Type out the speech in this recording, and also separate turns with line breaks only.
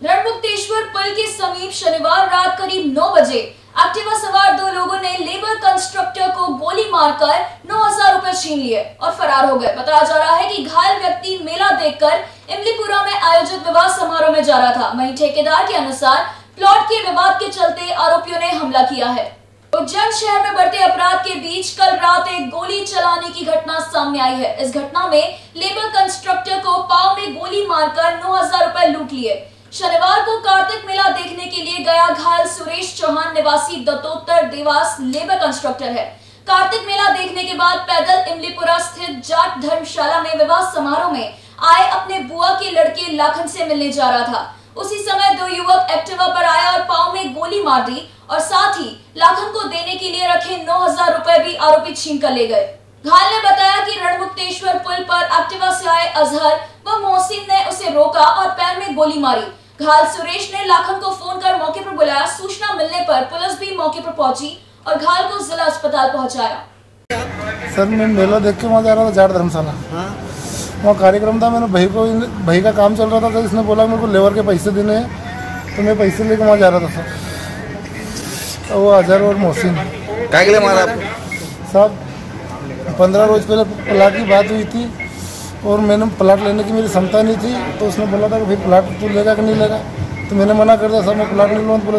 रणमुक्तेश्वर पुल के समीप शनिवार रात करीब 9 बजे एक्टिवा सवार दो लोगों ने लेबर कंस्ट्रक्टर को गोली मारकर नौ हज़ार रूपए छीन लिए और फरार हो गए। बताया जा रहा है कि घायल व्यक्ति मेला देखकर इमलीपुरा में आयोजित विवाह समारोह में जा रहा था। वहीं ठेकेदार के अनुसार प्लॉट के विवाद के चलते आरोपियों ने हमला किया है। उज्जैन शहर में बढ़ते अपराध के बीच कल रात एक गोली चलाने की घटना सामने आई है। इस घटना में लेबर कंस्ट्रक्टर को पाव में गोली मारकर नौ हज़ार रूपए लूट लिए। शनिवार को कार्तिक मेला देखने के लिए गया घायल सुरेश चौहान निवासी दत्तोत्तर देवास लेबर कंस्ट्रक्टर है। कार्तिक मेला देखने के बाद पैदल इमलीपुरा स्थित जाट धर्मशाला में विवाह समारोह में आए अपने बुआ के लड़के लाखन से मिलने जा रहा था। उसी समय दो युवक एक्टिवा पर आया और पाव में गोली मार दी और साथ ही लाखन को देने के लिए रखे नौ हज़ार रूपए भी आरोपी छीन कर ले गए। घायल ने बताया कि रणमुक्तेश्वर पुल पर एक्टिवा से आए अजहर व मोहसिन ने उसे रोका और पैर में गोली मारी। घायल सुरेश ने लाखन को फ़ोन कर मौके पर बुलाया। सूचना मिलने पर पुलिस भी मौके पर पहुँची और घायल को जिला अस्पताल पहुँचाया।
सर मैं मेला देख के वहाँ जा रहा था जाट धर्मशाला। वहाँ कार्यक्रम था मैंने भाई को भाई का काम चल रहा था तो इसने बोला मेरे को लेबर के पैसे देने हैं तो मैं पैसे लेके वहाँ जा रहा था सर। तो वो अजहर और मोहसिन।
काय मारा
साहब पंद्रह रोज पहले प्लाट की बात हुई थी और मैंने प्लाट लेने की मेरी क्षमता नहीं थी तो उसने बोला था कि भाई प्लाट तू लेगा कि नहीं लेगा? तो मैंने मना कर दिया, सर, मैं प्लाट नहीं लूँ तो बोला